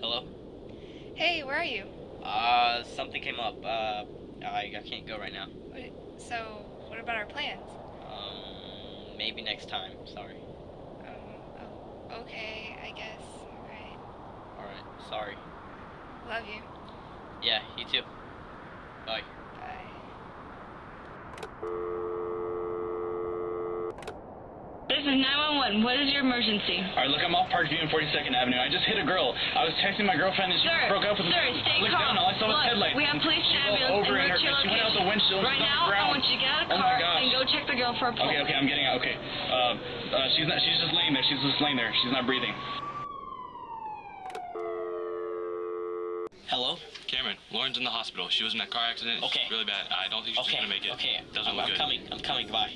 Hello? Hey, where are you? Uh, something came up. Uh, I, I can't go right now. Wait, So, what about our plans? Um, maybe next time. Sorry. Um, oh, okay, I guess. Alright. Alright, sorry. Love you. Yeah, you too. Bye. Bye. This is 911. What is your emergency? All right, look, I'm off Parkview and 42nd Avenue. I just hit a girl. I was texting my girlfriend and she Sir, broke up with sir, me. stay Look calm. down, all I saw was Look, headlights. we have police she and rolled ambulance over en and her, route to your she went out the location. windshield. Right she's on now, the ground. I want you to get out of the Oh my car gosh. and go check the girl for a pulse. Okay, okay, I'm getting out. Okay. Uh, uh, she's not. She's just laying there. She's just laying there. She's not breathing. Hello? Cameron, Lauren's in the hospital. She was in a car accident. It's Okay. really bad. I don't think she's Okay. gonna make it. Okay. Doesn't I'm, look I'm good. coming. I'm coming. Bye.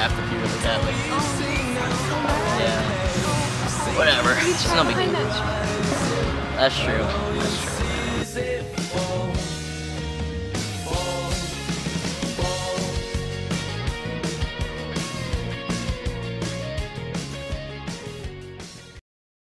After you look at me. Yeah. Whatever. It's no big deal. That's true. That's true.